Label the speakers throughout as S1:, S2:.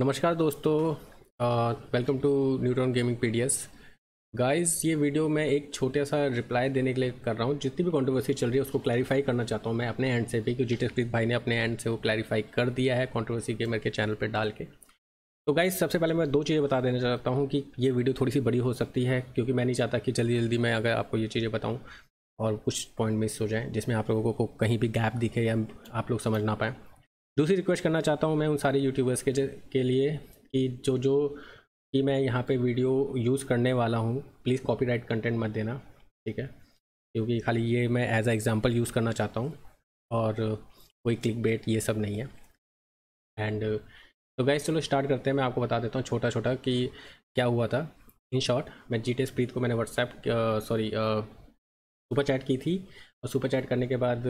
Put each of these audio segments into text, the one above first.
S1: नमस्कार दोस्तों welcome to neutron gaming PDS guys ये वीडियो मैं एक छोटा सा रिप्लाई देने के लिए कर रहा हूँ। जितनी भी कंट्रोवर्सी चल रही है, उसको क्लैरिफाई करना चाहता हूँ मैं अपने एंड से भी, क्योंकि प्रीत भाई ने अपने एंड से वो क्लैरिफाई कर दिया है कंट्रोवर्सी गेमर के चैनल पर डाल के। तो गाइस सबसे पहले मैं दो चीज़ें बता देना चाहता हूँ कि ये वीडियो थोड़ी सी बड़ी हो सकती है, क्योंकि मैं नहीं चाहता कि जल्दी जल्दी मैं अगर आपको ये चीज़ें बताऊँ और कुछ पॉइंट मिस हो जाएँ, जिसमें आप लोगों को कहीं भी गैप दिखे या आप लोग समझ ना पाएँ। दूसरी रिक्वेस्ट करना चाहता हूँ मैं उन सारे यूट्यूबर्स के के लिए कि जो जो कि मैं यहाँ पे वीडियो यूज़ करने वाला हूँ प्लीज़ कॉपीराइट कंटेंट मत देना, ठीक है? क्योंकि खाली ये मैं एज आ एग्ज़ाम्पल यूज़ करना चाहता हूँ और कोई क्लिक बेट ये सब नहीं है। एंड तो गैस चलो स्टार्ट करते हैं। मैं आपको बता देता हूँ छोटा छोटा कि क्या हुआ था। इन शॉर्ट मैं जी टी प्रीत को मैंने व्हाट्सएप सॉरी सुपर चैट की थी। और सुपर चैट करने के बाद,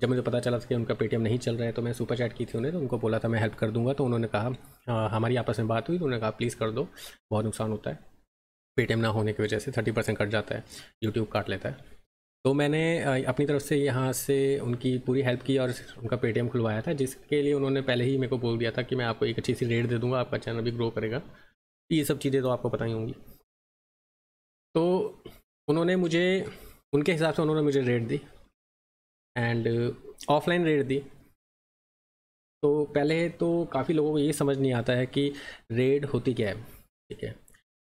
S1: जब मुझे पता चला था कि उनका पेटीएम नहीं चल रहा है तो मैं सुपर चैट की थी उन्हें तो उनको बोला था मैं हेल्प कर दूँगा तो उन्होंने कहा हमारी आपस में बात हुई तो उन्होंने कहा, प्लीज़ कर दो, बहुत नुकसान होता है, पेटीएम ना होने की वजह से थर्टी परसेंट कट जाता है, यूट्यूब काट लेता है। तो मैंने अपनी तरफ़ से यहाँ से उनकी पूरी हेल्प की और उनका पेटीएम खुलवाया था, जिसके लिए उन्होंने पहले ही मेरे को बोल दिया था कि मैं आपको एक अच्छी सी रेट दे दूँगा, आपका चैनल भी ग्रो करेगा। ये सब चीज़ें तो आपको पता ही होंगी। तो उन्होंने मुझे उनके हिसाब से उन्होंने मुझे रेट दी। एंड ऑफलाइन रेट दी। तो पहले तो काफ़ी लोगों को ये समझ नहीं आता है कि रेड होती क्या है, ठीक है?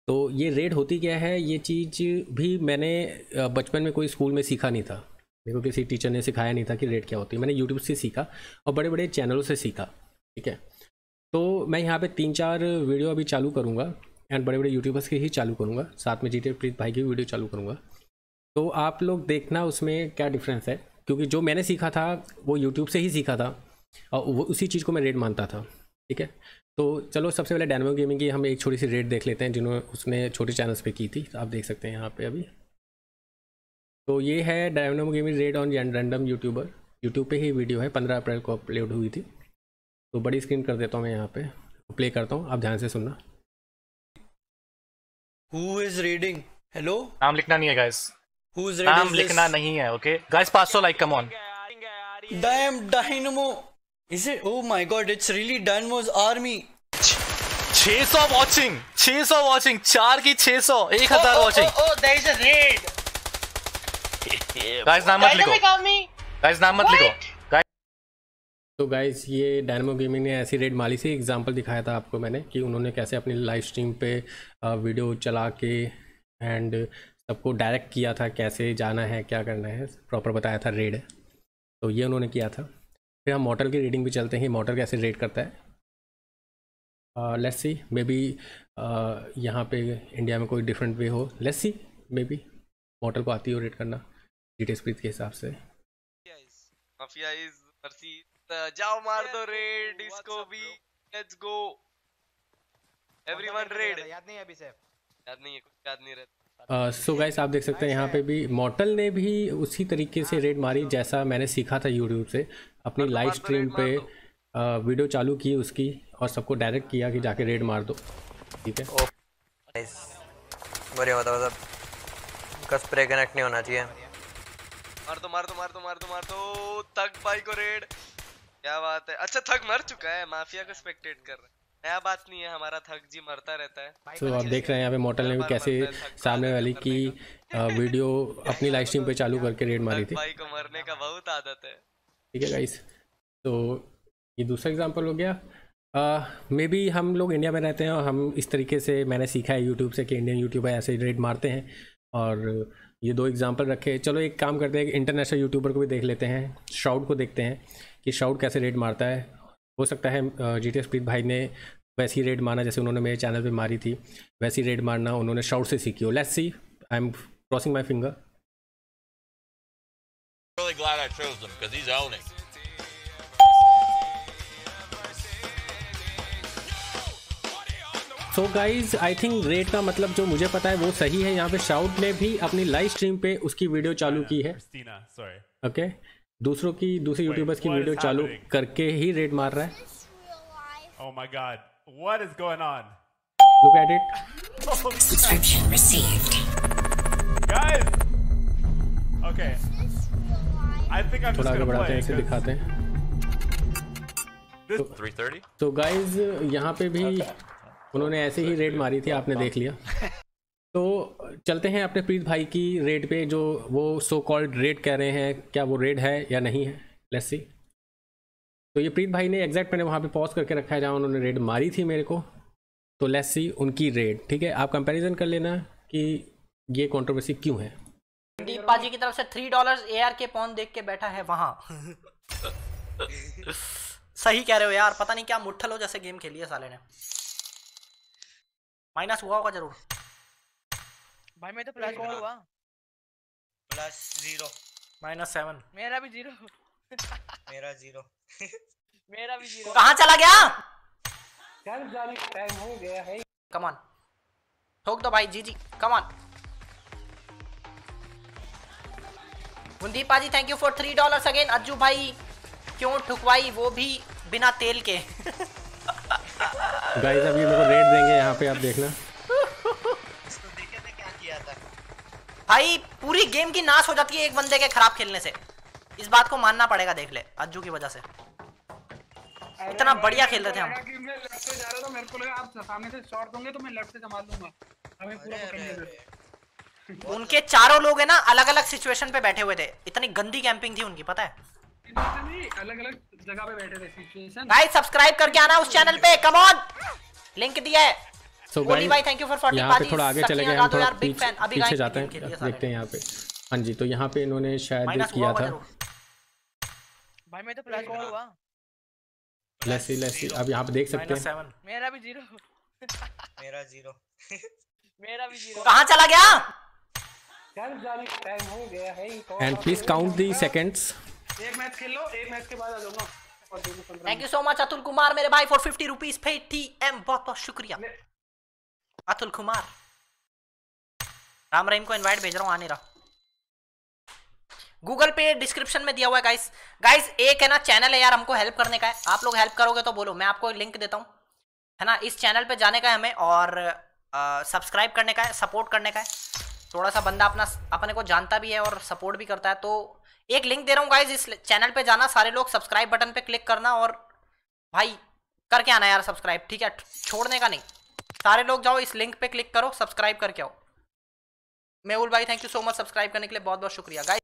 S1: तो ये रेड होती क्या है, ये चीज़ भी मैंने बचपन में कोई स्कूल में सीखा नहीं था। मेरे को किसी टीचर ने सिखाया नहीं था कि रेड क्या होती है। मैंने यूट्यूब से सीखा और बड़े बड़े चैनलों से सीखा, ठीक है? तो मैं यहाँ पे तीन चार वीडियो अभी चालू करूँगा एंड बड़े बड़े यूट्यूबर्स के ही चालू करूँगा। साथ में जी प्रीत भाई की वीडियो चालू करूँगा। तो आप लोग देखना उसमें क्या डिफरेंस है क्योंकि जो मैंने सीखा था वो यूट्यूब से ही सीखा था और वो उसी चीज़ को मैं रेट मानता था ठीक है? तो चलो सबसे पहले डायनामो गेमिंग की हम एक छोटी सी रेट देख लेते हैं जिन्होंने उसने छोटे चैनल्स पे की थी। तो आप देख सकते हैं यहाँ पे अभी। तो ये है Dynamo gaming raid on random YouTuber YouTube पे ही वीडियो है पंद्रह अप्रैल को अपलोड हुई थी। तो बड़ी स्क्रीन कर देता हूँ मैं यहाँ पे प्ले करता हूँ आप ध्यान से सुनना।
S2: हु इज़ रीडिंग हेलो
S3: नाम लिखना नहीं है गाइस नाम लिखना
S2: this?
S3: नहीं है okay guys 500 like come on
S2: Damn Dynamo. Is it? Oh my god, it's really Dynamo's army.
S3: 600 watching 600 watching चार की 600 1000
S4: oh,
S3: watching
S4: oh, oh, there is a raid.
S3: Guys नाम मत लिखो. गाइस नाम मत लिखो
S1: तो गाइस ये डायनामो गेमिंग ने ऐसी रेड माली से एग्जांपल दिखाया था आपको मैंने कि उन्होंने कैसे अपनी लाइव स्ट्रीम पे वीडियो चला के एंड सबको डायरेक्ट किया था कैसे जाना है क्या करना है प्रॉपर बताया था रेड तो ये उन्होंने किया था। फिर हम मॉडल की रीडिंग भी चलते हैं। मॉडल कैसे रेड करता है? लेट्स सी मे बी यहाँ पे इंडिया में कोई डिफरेंट वे हो। Let's see maybe model को आती हो रेड करना डिटेल स्प्रीत के हिसाब से।
S5: माफिया इज़ मर्सी जाओ मार दो रेड इसको भी। लेट्स गो एवरीवन रेड
S4: याद नहीं है अभी से।
S5: याद नहीं है कुछ याद नहीं रहता।
S1: सो गाइस आप देख सकते हैं यहाँ पे भी मॉटल ने भी उसी तरीके से रेड मारी जैसा मैंने सीखा था यूट्यूब से। अपनी लाइव स्ट्रीम पे वीडियो चालू की उसकी और सबको डायरेक्ट किया कि जाके रेड मार दो। ठीक है?
S6: बढ़िया होता मतलब का स्प्रे कनेक्ट नहीं होना चाहिए।
S5: मार दो मार दो मार दो मार दो मार दो। थक भाई को रेड क्या बात है। अच्छा थक मर चुका है। माफिया को स्पेक्टेट कर रहा है। नया बात नहीं है हमारा थक जी मरता रहता है।
S1: तो आप देख रहे हैं यहाँ पे मॉडल ने भी कैसे सामने वाली की वीडियो अपनी लाइव स्ट्रीम पे चालू करके रेड मारी थी।
S5: भाई को मरने का बहुत आदत है।
S1: ठीक है गाइस तो ये दूसरा एग्जांपल हो गया। मे बी हम लोग इंडिया में रहते हैं और हम इस तरीके से मैंने सीखा है यूट्यूब से कि इंडियन यूट्यूबर ऐसे रेड मारते हैं। और ये दो एग्जांपल रखे चलो एक काम करते हैं इंटरनेशनल यूट्यूबर को भी देख लेते हैं शाउट को देखते हैं कि शाउट कैसे रेड मारता है। हो सकता है जी टी स्प्रीत भाई ने वैसी रेड मारना जैसे उन्होंने मेरे चैनल पे मारी थी वैसी रेड मारना उन्होंने शाउट से सीखी हो। Let's see I am crossing my finger
S7: really glad I chose him because he's owning.
S1: So guys I think raid का मतलब जो मुझे पता है वो सही है। यहाँ पे शाउट ने भी अपनी लाइव स्ट्रीम पे उसकी वीडियो चालू की है।
S8: Christina, sorry.
S1: दूसरों की दूसरे यूट्यूबर्स की वीडियो चालू करके ही रेट मार रहा है।
S8: ओह my god what is going on
S1: look at it
S8: subscription received guys
S1: okay I
S8: think
S1: I
S8: am
S1: just going
S8: ऐसे
S1: दिखाते हैं।
S7: तो,
S1: तो गाइज़ यहाँ पे भी उन्होंने ऐसे ही रेट मारी थी आपने देख लिया। चलते हैं अपने प्रीत भाई की रेड पे, जो वो सो कॉल्ड रेड कह रहे हैं, क्या वो रेड है या नहीं है? लेट्स सी तो ये प्रीत भाई ने एग्जैक्ट मैंने वहाँ पे पॉज करके रखा है, जहाँ उन्होंने रेड मारी थी मेरे को। तो लेट्स सी उनकी रेड ठीक है? आप कंपैरिजन कर लेना कि ये कंट्रोवर्सी क्यों है।
S4: दीपा जी की तरफ़ से थ्री डॉलर ए आर के पॉन देख के बैठा है वहाँ। सही कह रहे हो यार, पता नहीं क्या मुट्ठल हो जैसे गेम खेली है साले ने। माइनस हुआ होगा ज़रूर।
S9: भाई मैं तो प्लस वन हुआ।
S2: प्लस ज़ीरो
S4: माइनस सेवन
S9: मेरा भी ज़ीरो
S2: मेरा ज़ीरो
S9: मेरा भी ज़ीरो
S4: कहाँ चला गया? घर जाने का टाइम हो गया है। कमान ठोक दो भाई जी जी। कमान कुलदीप पाजी thank you for three dollars again Ajju भाई क्यों ठुकवाई? वो भी बिना तेल के।
S1: गाइज़ अभी मेरे को रेड देंगे यहाँ पे आप देखना।
S4: भाई पूरी गेम की नाश हो जाती है एक बंदे के खराब खेलने से। इस बात को मानना पड़ेगा देख ले अज्जू की वजह से। इतना बढ़िया खेल रहे थे हम।
S10: लेफ़्ट से जा रहा था मेरे को लगा आप सामने से शॉट दोगे तो मैं लेफ़्ट से संभाल लूँगा। हमें पूरा पकड़ने दो
S4: उनके चारों लोग है ना अलग अलग सिचुएशन पे बैठे हुए थे। इतनी गंदी कैंपिंग थी उनकी पता है?
S10: अलग अलग जगह पे बैठे थे सिचुएशन
S4: गाइस सब्सक्राइब करके आना उस चैनल पे कम ऑन लिंक दिया है।
S1: सो
S4: गोली भाई थैंक यू फॉर 40
S1: यहाँ पे थोड़ा आगे चले गए हम थोड़ा
S4: यार बिग
S1: पीछे
S4: फ़ैन अभी गाइस
S1: जाते हैं देखते हैं यहाँ पे। हाँ जी तो यहाँ पे इन्होंने शायद
S4: हुआ
S1: किया था।
S9: भाई मैं तो प्लस हुआ।
S1: लेसी लेसी अब यहाँ पे देख सकते हैं।
S9: मेरा भी ज़ीरो
S2: मेरा ज़ीरो
S9: मेरा भी ज़ीरो
S4: कहाँ चला गया?
S10: यार जाने का टाइम हो गया है ही
S1: end please count the seconds
S10: एक मैच खेल लो एक मैच के बाद आ जाऊँगा।
S4: Thank you so much Atul Kumar मेरे भाई for fifty rupees Paytm बहुत बहुत शुक्रिया अतुल कुमार। राम रहीम को इनवाइट भेज रहा हूँ आने रहा। गूगल पे डिस्क्रिप्शन में दिया हुआ है गाइस गाइस एक है ना चैनल है यार, हमको हेल्प करने का है। आप लोग हेल्प करोगे तो बोलो, मैं आपको लिंक देता हूँ। है ना, इस चैनल पे जाने का है हमें और सब्सक्राइब करने का है सपोर्ट करने का है। थोड़ा सा बंदा अपना, अपने को जानता भी है और सपोर्ट भी करता है तो एक लिंक दे रहा हूँ गाइज़ इस चैनल पे जाना, सारे लोग सब्सक्राइब बटन पे क्लिक करना और, भाई, करके आना यार सब्सक्राइब ठीक है? छोड़ने का नहीं। सारे लोग जाओ इस लिंक पे क्लिक करो सब्सक्राइब करके आओ। मेहुल भाई thank you so much subscribe करने के लिए बहुत बहुत शुक्रिया गाइज़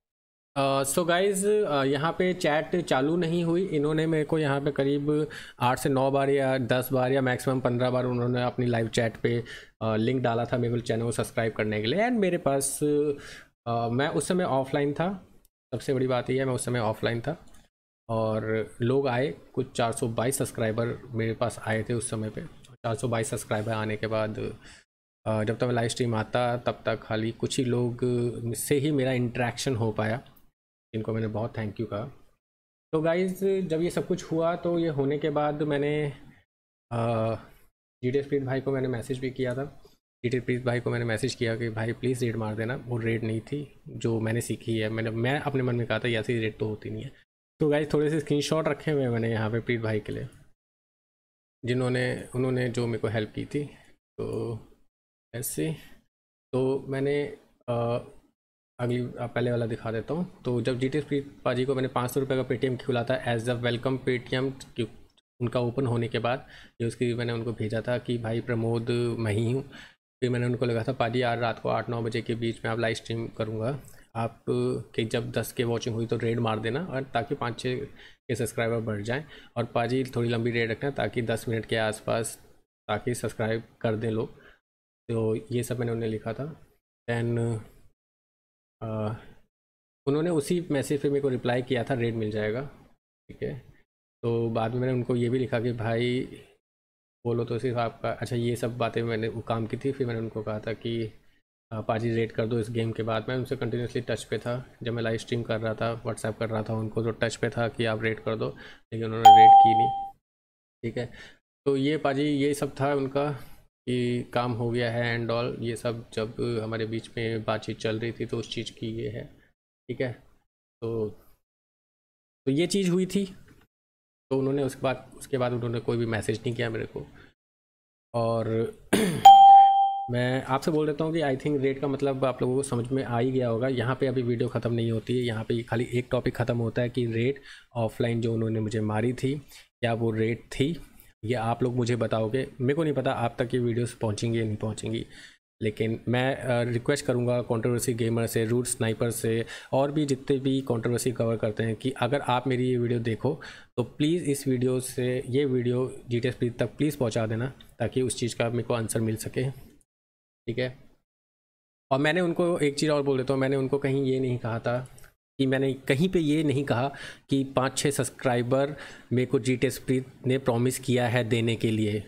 S1: सो गाइज़ यहाँ पे चैट चालू नहीं हुई। इन्होंने मेरे को यहाँ पे करीब आठ से नौ बार या दस बार या मैक्सिमम पंद्रह बार उन्होंने अपनी लाइव चैट पे लिंक डाला था मेरे चैनल को सब्सक्राइब करने के लिए। एंड मेरे पास uh, मैं उस समय ऑफलाइन था। सबसे बड़ी बात यह है मैं उस समय ऑफलाइन था। और लोग आए कुछ 422 सब्सक्राइबर मेरे पास आए थे उस समय पे। 422 सब्सक्राइबर आने के बाद जब तक लाइव स्ट्रीम आता, तब तक खाली कुछ ही लोग से ही मेरा इंटरेक्शन हो पाया, जिनको मैंने बहुत थैंक यू कहा। तो गाइज़ जब ये सब कुछ हुआ तो ये होने के बाद मैंने जी डी प्रीत भाई को मैंने मैसेज भी किया था। जी डी प्रीत भाई को मैंने मैसेज किया कि, भाई प्लीज़ रेड मार देना, वो रेड नहीं थी, जो मैंने सीखी है। मैंने, मैं अपने मन में कहा था ऐसी रेड तो होती नहीं है। तो गाइज़ थोड़े से स्क्रीन रखे हुए हैं मैंने यहाँ पे प्रीत भाई के लिए। जिन्होंने उन्होंने जो मेरे को हेल्प की थी। तो ऐसे तो मैंने आ, अगली पहले वाला दिखा देता हूँ। तो जब जी टी पाजी को मैंने पाँच सौ रुपये का पेटीएम खुला था एज अ वेलकम पेटीएम उनका ओपन होने के बाद ये उसकी मैंने उनको भेजा था कि भाई प्रमोद मैं ही हूँ। फिर मैंने उनको लगा था पाजी आज रात को आठ नौ बजे के बीच में आप लाइव स्ट्रीम करूँगा। आप, के जब दस के वॉचिंग हुई तो रेड मार देना और ताकि पाँच छः के सब्सक्राइबर बढ़ जाएँ। और पाजी, थोड़ी लंबी रेड रखना ताकि दस मिनट के आसपास ताकि सब्सक्राइब कर दें लोग। तो ये सब मैंने उन्हें लिखा था। दैन उन्होंने उसी मैसेज पे मेरे को रिप्लाई किया था रेड मिल जाएगा। ठीक है? तो बाद में मैंने उनको ये भी लिखा कि भाई, बोलो तो सिर्फ़ आपका अच्छा ये सब बातें मैंने, वो काम की थी, फिर मैंने उनको कहा था कि पाजी रेड कर दो इस गेम के बाद। मैं उनसे कंटिन्यूसली टच पे था। जब मैं लाइव स्ट्रीम कर रहा था व्हाट्सएप कर रहा था उनको तो टच पे था कि आप रेड कर दो, लेकिन उन्होंने रेड की नहीं। ठीक है? तो ये पाजी, ये सब था उनका कि काम हो गया है एंड ऑल ये सब जब हमारे बीच में बातचीत चल रही थी तो उस चीज़ की ये है। ठीक है? तो तो ये चीज़ हुई थी। तो उन्होंने उसके बाद उसके बाद उन्होंने कोई भी मैसेज नहीं किया मेरे को। और मैं आपसे बोल देता हूँ कि आई थिंक रेट का मतलब आप लोगों को समझ में आ ही गया होगा। यहाँ पे अभी वीडियो ख़त्म नहीं होती है। यहाँ पे खाली एक टॉपिक ख़त्म होता है कि रेट ऑफलाइन जो उन्होंने मुझे मारी थी, क्या वो रेट थी? ये आप लोग मुझे बताओगे। मेरे को नहीं पता आप तक ये वीडियोस पहुँचेंगी या नहीं पहुँचेंगी। लेकिन मैं रिक्वेस्ट करूँगा कंट्रोवर्सी गेमर से रूट स्नाइपर से, और भी जितने भी कंट्रोवर्सी कवर करते हैं कि अगर आप मेरी ये वीडियो देखो तो प्लीज़ इस वीडियो से, ये वीडियो जी टी तक प्लीज़ पहुँचा देना ताकि उस चीज़ का मेरे को आंसर मिल सके। ठीक है? और मैंने उनको एक चीज़ और बोल देता हूँ, मैंने उनको कहीं ये नहीं कहा था कि मैंने कहीं पे ये नहीं कहा कि पाँच छः सब्सक्राइबर मेरे को जी टी ने प्रॉमिस किया है देने के लिए।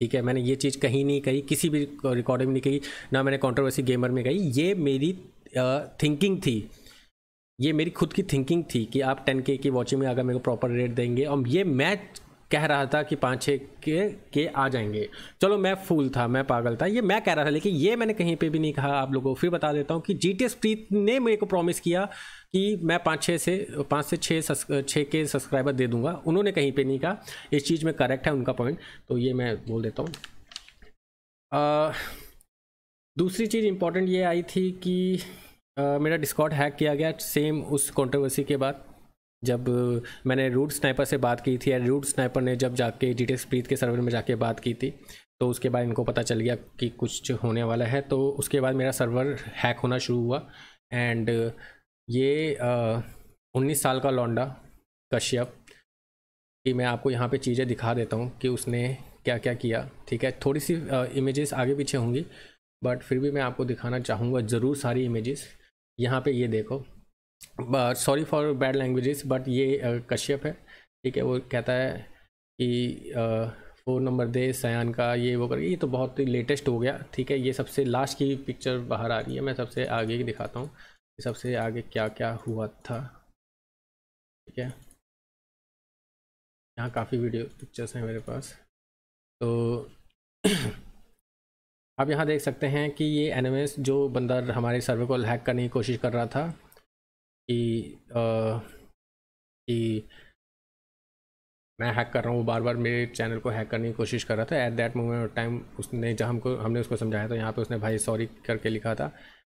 S1: ठीक है? मैंने ये चीज़ कहीं नहीं कही, किसी भी रिकॉर्डिंग में नहीं कही, ना मैंने कंट्रोवर्सी गेमर में कही। ये मेरी थिंकिंग थी। ये मेरी खुद की थिंकिंग थी कि आप टेन के की वॉचिंग में अगर मेरे को प्रॉपर रेट देंगे, और ये मैं कह रहा था कि पाँच छः के के आ जाएँगे। चलो मैं फूल था मैं पागल था ये मैं कह रहा था लेकिन ये मैंने कहीं पे भी नहीं कहा आप लोगों को फिर बता देता हूँ कि जी टी एस प्रीत ने मेरे को प्रॉमिस किया कि मैं पाँच छः से पाँच से छः छः के सब्सक्राइबर दे दूँगा। उन्होंने कहीं पे नहीं कहा इस चीज़ में करेक्ट है उनका पॉइंट तो ये मैं बोल देता हूँ। दूसरी चीज़ इंपॉर्टेंट ये आई थी कि आ, मेरा डिस्कॉट हैक किया गया सेम उस कंट्रोवर्सी के बाद। जब मैंने रूट स्नाइपर से बात की थी या रूट स्नाइपर ने जब जाके जी प्रीत के सर्वर में जाके बात की थी तो उसके बाद इनको पता चल गया कि कुछ होने वाला है। तो उसके बाद मेरा सर्वर हैक होना शुरू हुआ एंड ये उन्नीस साल का लौंडा कश्यप कि मैं आपको यहाँ पे चीज़ें दिखा देता हूँ कि उसने क्या क्या किया, ठीक है? थोड़ी सी इमेजेस आगे पीछे होंगी बट फिर भी मैं आपको दिखाना चाहूँगा, ज़रूर सारी इमेजेस यहाँ पे ये देखो sorry for bad languages but ये कश्यप है, ठीक है, वो कहता है कि फ़ोन नंबर दे, सयान का, ये, वो कर ये तो बहुत ही लेटेस्ट हो गया, ठीक है, ये सबसे लास्ट की पिक्चर बाहर आ रही है, मैं सबसे आगे की दिखाता हूँ सबसे आगे क्या क्या हुआ था, ठीक है। यहाँ काफ़ी वीडियो पिक्चर्स हैं मेरे पास तो आप यहाँ देख सकते हैं कि ये एनिमेस जो बंदा हमारे सर्वर को हैक करने की कोशिश कर रहा था कि आ, कि मैं हैक कर रहा हूँ वो बार बार मेरे चैनल को हैक करने की कोशिश कर रहा था। एट दैट मोमेंट टाइम उसने जहाँ हमको हमने उसको समझाया तो यहाँ पे उसने भाई सॉरी करके लिखा था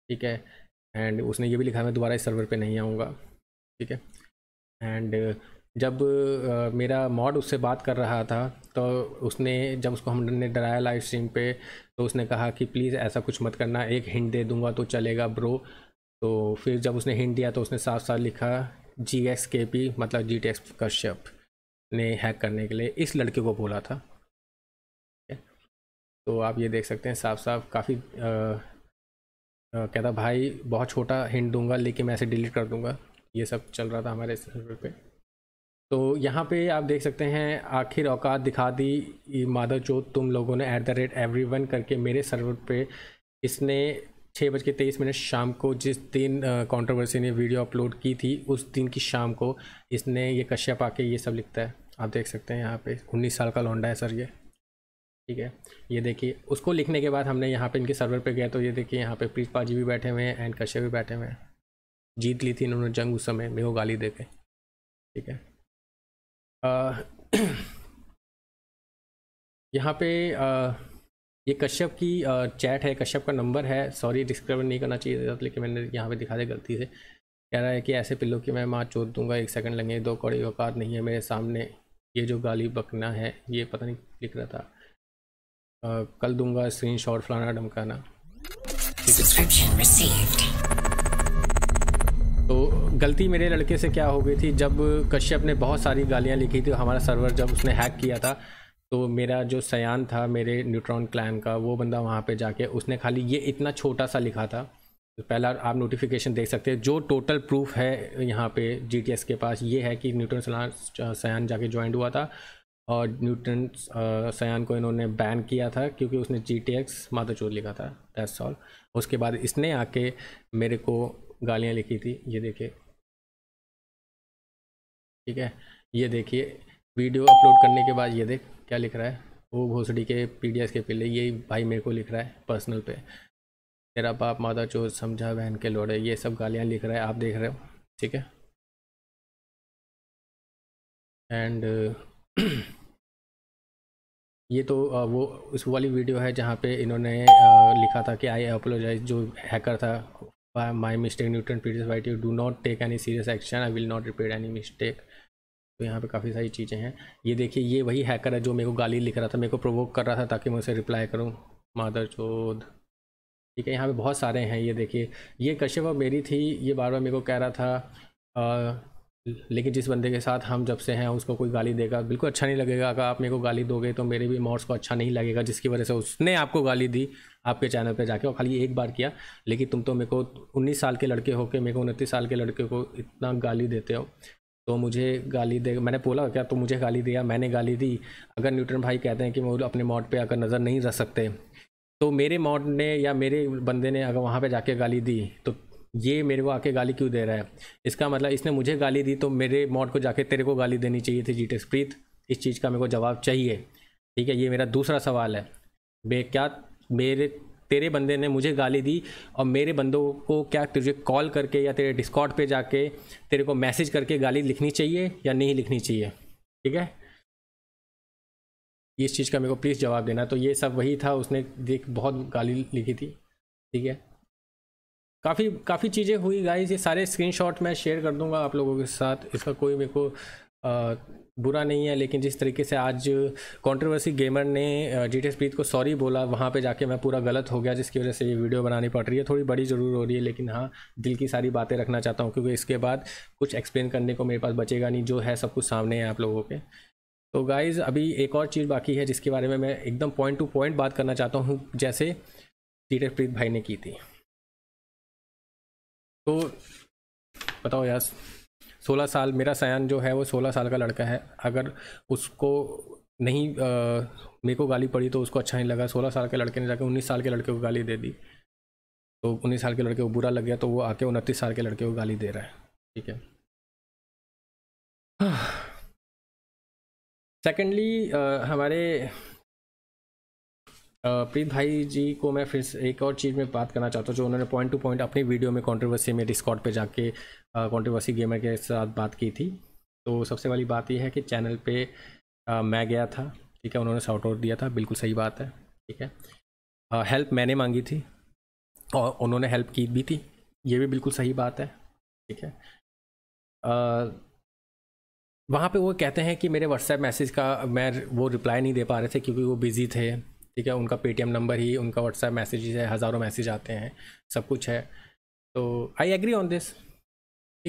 S1: ठीक है? एंड उसने ये भी लिखा मैं दोबारा इस सर्वर पे नहीं आऊँगा। ठीक है? एंड जब आ, मेरा मॉड उससे बात कर रहा था तो उसने जब उसको हमने डराया लाइव स्ट्रीम पे तो उसने कहा कि प्लीज़ ऐसा कुछ मत करना एक हिंट दे दूँगा तो चलेगा ब्रो तो फिर जब उसने हिंट दिया तो उसने साफ़ साफ़ लिखा जी एक्स के पी मतलब जी टी एक्स कश्यप ने हैक करने के लिए इस लड़के को बोला था। तो आप ये देख सकते हैं साफ़ साफ़ काफ़ी कहता भाई, बहुत छोटा हिंट दूँगा, लेकिन मैं ऐसे डिलीट कर दूँगा। ये सब चल रहा था हमारे सर्वर पे। तो यहाँ पे आप देख सकते हैं, आखिर औकात दिखा दी माधव चौथ तुम लोगों ने एट द रेट एवरी करके मेरे सर्वर पे इसने छः बज के तेईस मिनट शाम को जिस दिन कंट्रोवर्सी ने वीडियो अपलोड की थी उस दिन की शाम को इसने ये कश्यप आके ये सब लिखता है। आप देख सकते हैं यहाँ पे उन्नीस साल का लौंडा है सर ये। ठीक है? ये देखिए उसको लिखने के बाद हमने यहाँ पे इनके सर्वर पे गए तो ये देखिए यहाँ पे प्रीत पाजी भी बैठे हुए हैं एंड कश्यप भी बैठे हुए हैं। जीत ली थी इन्होंने जंग उस समय मेरे को गाली दे के। ठीक है? यहाँ पे आ, ये कश्यप की चैट है कश्यप का नंबर है। सॉरी डिस्क्राइब नहीं करना चाहिए था लेकिन मैंने यहाँ पे दिखा दिया गलती से। कह रहा है कि ऐसे पिल्लों की मैं माँ चोट दूँगा एक सेकंड लगेंगे दो कौड़ी औकात नहीं है मेरे सामने। ये जो गाली बकना है ये पता नहीं लिख रहा था। आ, कल दूँगा स्क्रीन शॉट फलाना डमकाना तो गलती मेरे लड़के से क्या हो गई थी? जब कश्यप ने बहुत सारी गालियाँ लिखी थी हमारा सर्वर जब उसने हैक किया था तो मेरा जो सयान था, मेरे न्यूट्रॉन क्लैन का, वो बंदा वहाँ पे जाके उसने खाली ये इतना छोटा सा लिखा था। तो पहला आप नोटिफिकेशन देख सकते हैं, जो टोटल प्रूफ है यहाँ पे जी के पास, ये है कि न्यूट्रॉन सयान जाके ज्वाइन हुआ था और न्यूट्रन सयान को इन्होंने बैन किया था क्योंकि उसने जी टी एक्स माधोचोर लिखा था दैट्स ऑल उसके बाद इसने आके मेरे को गालियाँ लिखी थी, ये देखिए। ठीक है? ये देखिए, वीडियो अपलोड करने के बाद ये देख। क्या लिख रहा है? वो भोसड़ी के पी डी एस के पिल्ले यही भाई मेरे को लिख रहा है पर्सनल पे। तेरा बाप, माता, चोर, समझा, बहन के लोड़े, ये सब गालियाँ लिख रहा है, आप देख रहे हो, ठीक है? एंड ये तो वो, उस वाली वीडियो है जहाँ पे इन्होंने लिखा था कि आई अपोलोजाइज जो हैकर था my mistake Newton PDS white you do not take any serious action I will not repeat any mistake तो यहाँ पे काफ़ी सारी चीज़ें हैं। ये देखिए ये वही हैकर है जो मेरे को गाली लिख रहा था मेरे को प्रोवोक कर रहा था ताकि मैं उसे रिप्लाई करूँ। मादर चोद। ठीक है यहाँ पे बहुत सारे हैं ये देखिए। ये कश्यप मेरी थी ये बार बार मेरे को कह रहा था आ, लेकिन जिस बंदे के साथ हम जब से हैं उसको कोई गाली देगा बिल्कुल अच्छा नहीं लगेगा। अगर आप मेरे को गाली दोगे तो मेरे भी मॉड्स को अच्छा नहीं लगेगा जिसकी वजह से उसने आपको गाली दी आपके चैनल पे जाके। और खाली एक बार किया लेकिन तुम तो मेरे को उन्नीस साल के लड़के होके मेरे को उनतीस साल के लड़के को इतना गाली देते हो। तो मुझे गाली दे, मैंने बोला, क्या तो मुझे गाली दिया? मैंने गाली दी। अगर न्यूट्रन भाई कहते हैं कि वो अपने मॉड पे अगर नज़र नहीं रख सकते तो मेरे मॉड ने या मेरे बंदे ने अगर वहाँ पे जाके गाली दी तो ये मेरे को आके गाली क्यों दे रहा है? इसका मतलब इसने मुझे गाली दी तो मेरे मॉड को जाके तेरे को गाली देनी चाहिए थी जीटे प्रीत। इस चीज़ का मेरे को जवाब चाहिए। ठीक है, ये मेरा दूसरा सवाल है। बे, क्या मेरे तेरे बंदे ने मुझे गाली दी और मेरे बंदों को क्या तुझे कॉल करके या तेरे डिस्कॉर्ड पे जाके तेरे को मैसेज करके गाली लिखनी चाहिए या नहीं लिखनी चाहिए? ठीक है? इस चीज़ का मेरे को प्लीज़ जवाब देना। तो ये सब वही था उसने देख बहुत गाली लिखी थी। ठीक है? काफ़ी काफ़ी चीज़ें हुई गाइस ये सारे स्क्रीनशॉट मैं शेयर कर दूँगा आप लोगों के साथ। इसका कोई मेरे को आ, बुरा नहीं है, लेकिन जिस तरीके से आज कंट्रोवर्सी गेमर ने जी टी स्प्रीत को सॉरी बोला, वहाँ पे जाके मैं पूरा गलत हो गया, जिसकी वजह से ये वीडियो बनानी पड़ रही है। थोड़ी बड़ी ज़रूर हो रही है, लेकिन हाँ दिल की सारी बातें रखना चाहता हूँ, क्योंकि इसके बाद कुछ एक्सप्लेन करने को मेरे पास बचेगा नहीं, जो है सब कुछ सामने है आप लोगों के। तो गाइज़ अभी एक और चीज़ बाकी है, जिसके बारे में मैं एकदम पॉइंट टू पॉइंट बात करना चाहता हूँ, जैसे जी प्रीत भाई ने की थी। तो बताओ यार। सोलह साल, मेरा सयान जो है वो सोलह साल का लड़का है। अगर उसको नहीं मेरे को गाली पड़ी तो उसको अच्छा नहीं लगा। सोलह साल के लड़के ने जाकर उन्नीस साल के लड़के को गाली दे दी। तो उन्नीस साल के लड़के को बुरा लग गया तो वो आके उनतीस साल के लड़के को गाली दे रहा है। ठीक है? सेकेंडली हमारे प्रीत भाई जी को मैं फिर एक और चीज़ में बात करना चाहता हूँ, जो उन्होंने पॉइंट टू पॉइंट अपनी वीडियो में कंट्रोवर्सी में डिस्कॉट पे जाके कंट्रोवर्सी गेमर के साथ बात की थी। तो सबसे वाली बात यह है कि चैनल पे आ, मैं गया था ठीक है उन्होंने शॉर्ट आउट दिया था बिल्कुल सही बात है ठीक है। आ, हेल्प मैंने मांगी थी और उन्होंने हेल्प की भी थी ये भी बिल्कुल सही बात है ठीक है। वहाँ पे वो कहते हैं कि मेरे व्हाट्सएप मैसेज का मैं वो रिप्लाई नहीं दे पा रहे थे क्योंकि वो बिज़ी थे ठीक है उनका पेटीएम नंबर ही उनका व्हाट्सएप मैसेज है हज़ारों मैसेज आते हैं सब कुछ है। तो आई एग्री ऑन दिस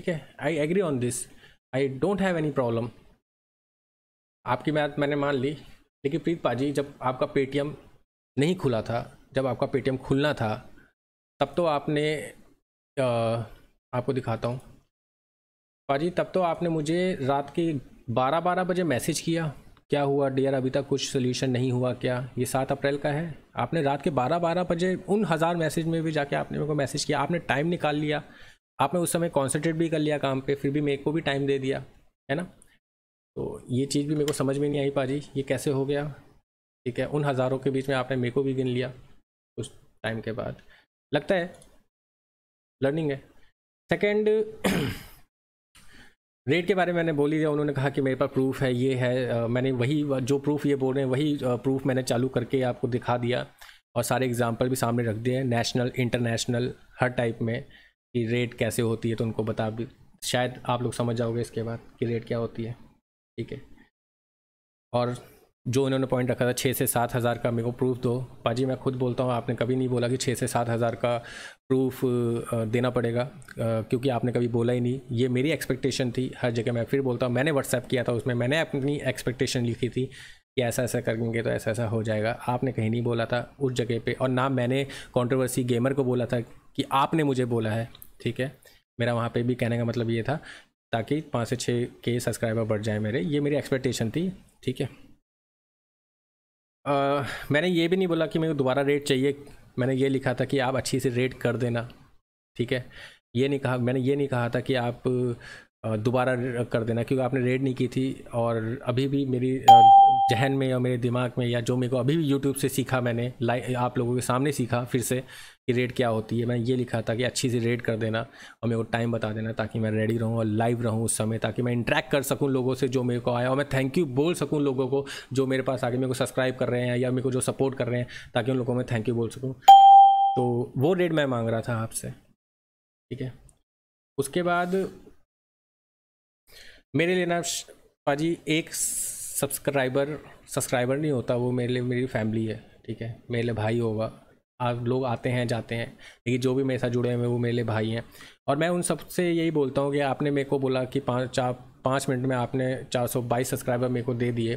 S1: ठीक है? I agree on this I don't have any problem आपकी बात मैंने मान ली। लेकिन प्रीत पाजी जब आपका पेटीएम नहीं खुला था जब आपका पेटीएम खुलना था तब तो आपने आ, आपको दिखाता हूँ। पाजी तब तो आपने मुझे रात के बारह बारह बजे मैसेज किया। क्या हुआ? डियर अभी तक कुछ सोल्यूशन नहीं हुआ क्या? ये सात अप्रैल का है। आपने रात के बारह बारह बजे उन हज़ार मैसेज में भी जाके आपने मेरे को मैसेज किया। आपने टाइम निकाल लिया। आपने उस समय कॉन्सेंट्रेट भी कर लिया काम पे, फिर भी मेरे को भी टाइम दे दिया, है ना? तो ये चीज़ भी मेरे को समझ में नहीं आई पाजी, ये कैसे हो गया? ठीक है, उन हज़ारों के बीच में आपने मेरे को भी गिन लिया उस टाइम के बाद। लगता है लर्निंग है। सेकेंड रेट के बारे में मैंने बोली दिया उन्होंने कहा कि मेरे पास प्रूफ है, ये है मैंने वही जो प्रूफ ये बोल रहे हैं, वही प्रूफ मैंने चालू करके आपको दिखा दिया और सारे एग्जांपल भी सामने रख दिए नेशनल इंटरनेशनल हर टाइप में। कि रेट कैसे होती है तो उनको बता भी, शायद आप लोग समझ जाओगे इसके बाद कि रेट क्या होती है। ठीक है? और जो इन्होंने पॉइंट रखा था छः से सात हज़ार का मेरे को प्रूफ दो। पाजी, मैं खुद बोलता हूँ, आपने कभी नहीं बोला कि छः से सात हज़ार का प्रूफ देना पड़ेगा क्योंकि आपने कभी बोला ही नहीं। ये मेरी एक्सपेक्टेशन थी हर जगह। मैं फिर बोलता हूँ, मैंने व्हाट्सएप किया था उसमें, मैंने अपनी एक्सपेक्टेशन लिखी थी कि ऐसा ऐसा करेंगे तो ऐसा ऐसा हो जाएगा। आपने कहीं नहीं बोला था उस जगह पे। और ना मैंने कंट्रोवर्सी गेमर को बोला था कि आपने मुझे बोला है ठीक है? मेरा वहाँ पे भी कहने का मतलब ये था ताकि पाँच से छः के सब्सक्राइबर बढ़ जाए मेरे। ये मेरी एक्सपेक्टेशन थी ठीक है? आ, मैंने ये भी नहीं बोला कि मेरे को दोबारा रेट चाहिए। मैंने ये लिखा था कि आप अच्छी से रेट कर देना ठीक है? ये नहीं कहा मैंने ये नहीं कहा था कि आप दोबारा कर देना क्योंकि आपने रेड नहीं की थी और अभी भी मेरी जहन में या मेरे दिमाग में या जो मेरे को अभी भी यूट्यूब से सीखा मैंने लाइव आप लोगों के सामने सीखा फिर से कि रेड क्या होती है। मैंने ये लिखा था कि अच्छी से रेड कर देना और मेरे को टाइम बता देना ताकि मैं रेडी रहूँ और लाइव रहूँ उस समय ताकि मैं इंटरेक्ट कर सकूँ लोगों से जो मेरे को आया। और मैं थैंक यू बोल सकूँ लोगों को जो मेरे पास आगे मेरे को सब्सक्राइब कर रहे हैं या मेरे को जो सपोर्ट कर रहे हैं ताकि उन लोगों में थैंक यू बोल सकूँ। तो वो रेट मैं मांग रहा था आपसे। ठीक है? उसके बाद मेरे लिए ना पाजी एक सब्सक्राइबर सब्सक्राइबर नहीं होता, वो मेरे लिए मेरी फैमिली है। ठीक है? मेरे लिए भाई होगा। आप लोग आते हैं, जाते हैं। लेकिन जो भी मेरे साथ जुड़े हुए हैं, वो मेरे भाई हैं। और मैं उन सबसे यही बोलता हूँ कि आपने मेरे को बोला कि पाँच, चार, पाँच मिनट में आपने चार सौ बाईस सब्सक्राइबर मेरे को दे दिए।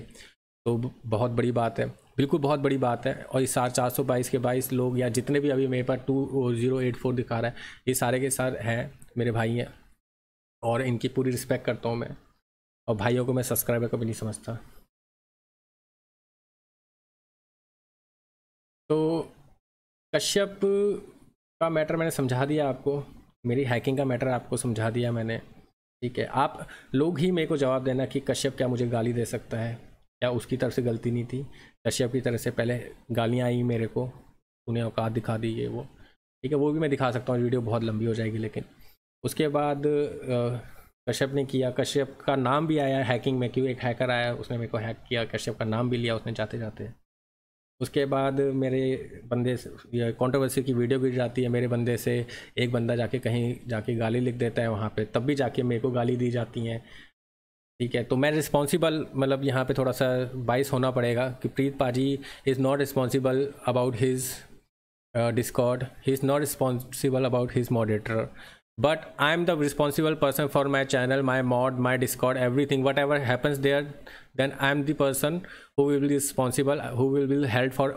S1: तो बहुत बड़ी बात है। बिल्कुल बहुत बड़ी बात है। और इस साल चार सौ बाईस के बाईस लोग या जितने भी अभी मेरे पास टू ज़ीरो, एट, फोर दिखा रहा है, ये सारे के सारे हैं, मेरे भाई हैं। और इनकी पूरी रिस्पेक्ट करता हूँ मैं। और भाइयों को मैं सब्सक्राइबर कभी नहीं समझता। तो कश्यप का मैटर मैंने समझा दिया आपको, मेरी हैकिंग का मैटर आपको समझा दिया मैंने, ठीक है। आप लोग ही मेरे को जवाब देना कि कश्यप क्या मुझे गाली दे सकता है क्या उसकी तरफ़ से गलती नहीं थी। कश्यप की तरफ़ से पहले गालियाँ आई मेरे को उन्हें औकात दिखा दी ये वो, ठीक है, वो भी मैं दिखा सकता हूँ, वीडियो बहुत लंबी हो जाएगी लेकिन। उसके बाद कश्यप ने किया, कश्यप का नाम भी आया हैकिंग में, क्यों एक हैकर आया, उसने मेरे को हैक किया, कश्यप का नाम भी लिया, उसने जाते जाते उसके बाद मेरे बंदे से कॉन्ट्रोवर्सी की वीडियो गिर जाती है, मेरे बंदे से एक बंदा जाके कहीं, जाके गाली लिख देता है वहाँ पे, तब भी जाके मेरे को गाली दी जाती हैं। ठीक है तो मैं रिस्पॉन्सिबल मतलब यहाँ पे थोड़ा सा बाइस होना पड़ेगा कि प्रीत पाजी is not responsible about his discord he is not responsible about his moderator but i am the responsible person for my channel, my mod, my discord, everything. Whatever happens there, then i am the person who will be responsible, who will be held for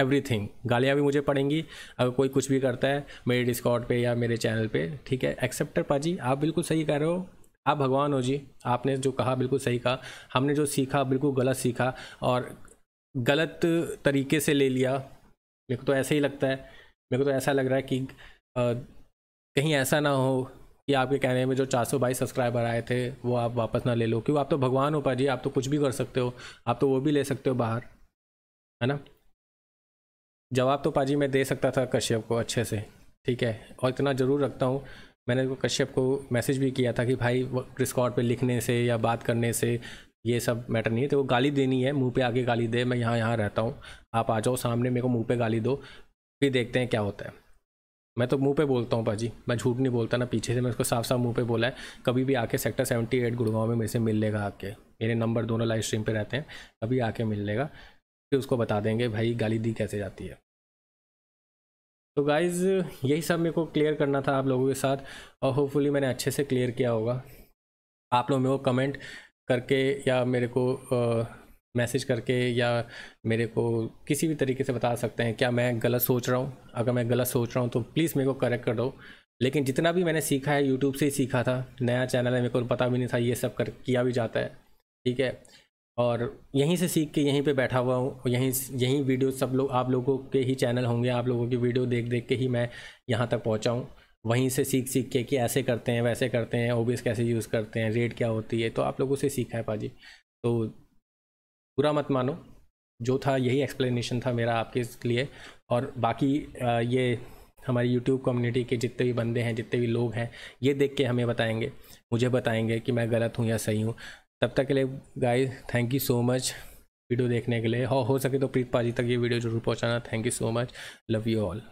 S1: everything गालियाँ भी मुझे पड़ेंगी। अगर कोई कुछ भी करता है, मेरे डिस्कॉर्ड पे या मेरे चैनल पे, ठीक है? एक्सेप्टर पाजी, आप बिल्कुल सही कह रहे हो। आप भगवान हो जी, आपने जो कहा बिल्कुल सही कहा। हमने जो सीखा, बिल्कुल गलत सीखा और गलत तरीके से ले लिया। मेरे को तो ऐसा ही लगता है। मेरे को तो ऐसा लग रहा है कि कहीं ऐसा ना हो कि आपके कहने में जो चार सौ बाईस सब्सक्राइबर आए थे, वो आप वापस ना ले लो। क्यों? आप तो भगवान हो पाजी, आप तो कुछ भी कर सकते हो। आप तो वो भी ले सकते हो बाहर, है ना? जवाब तो पाजी मैं दे सकता था कश्यप को अच्छे से, ठीक है? और इतना ज़रूर रखता हूँ। मैंने कश्यप को मैसेज भी किया था कि भाई डिस्कॉर्ड पे लिखने से या बात करने से ये सब मैटर नहीं है। तो वो गाली देनी है, मुँह पे आके गाली दे, मैं यहाँ यहाँ रहता हूँ। आप आ जाओ सामने, मेरे को मुँह पे गाली दो, फिर देखते हैं क्या होता है। मैं तो मुँह पे बोलता हूँ पाजी मैं झूठ नहीं बोलता ना, पीछे से मैं उसको साफ़ साफ़ मुँह पे बोला है। कभी भी आके सेक्टर सेवेंटी एट गुड़गांव में मेरे से मिल लेगा आके। मेरे नंबर दोनों लाइव स्ट्रीम पे रहते हैं। कभी आके मिल लेगा। फिर उसको बता देंगे, भाई, गाली दी कैसे जाती है? तो गाइज़ यही सब मेरे को क्लियर करना था आप लोगों के साथ और होपफुली मैंने अच्छे से क्लियर किया होगा। आप लोग मेरे को कमेंट करके या मेरे को मैसेज करके या मेरे को किसी भी तरीके से बता सकते हैं, क्या मैं गलत सोच रहा हूँ? अगर मैं गलत सोच रहा हूँ तो प्लीज़ मेरे को करेक्ट कर दो। लेकिन जितना भी मैंने सीखा है यूट्यूब से ही सीखा था। नया चैनल है, मेरे को पता भी नहीं था, ये सब कर, किया भी जाता है। ठीक है? और यहीं से सीख के यहीं पे बैठा हुआ हूँ यहीं यहीं वीडियो सब लोग, आप लोगों के ही चैनल होंगे, आप लोगों की वीडियो देख देख के ही मैं यहाँ तक पहुँचा हूँ। वहीं से सीख सीख के कि ऐसे करते हैं, वैसे करते हैं ओबीएस कैसे यूज़ करते हैं रेट क्या होती है तो आप लोगों से सीखा है, पाजी। तो बुरा मत मानो। जो था यही एक्सप्लेनेशन था मेरा आपके लिए। और बाकी ये हमारी यूट्यूब कम्युनिटी के जितने भी बंदे हैं, जितने भी लोग हैं, ये देख के हमें बताएँगे, मुझे बताएँगे कि मैं गलत हूँ या सही हूँ। तब तक के लिए guys thank you so much video देखने के लिए। हो हो सके तो प्रीत पाजी तक ये वीडियो ज़रूर पहुँचाना। Thank you so much love you all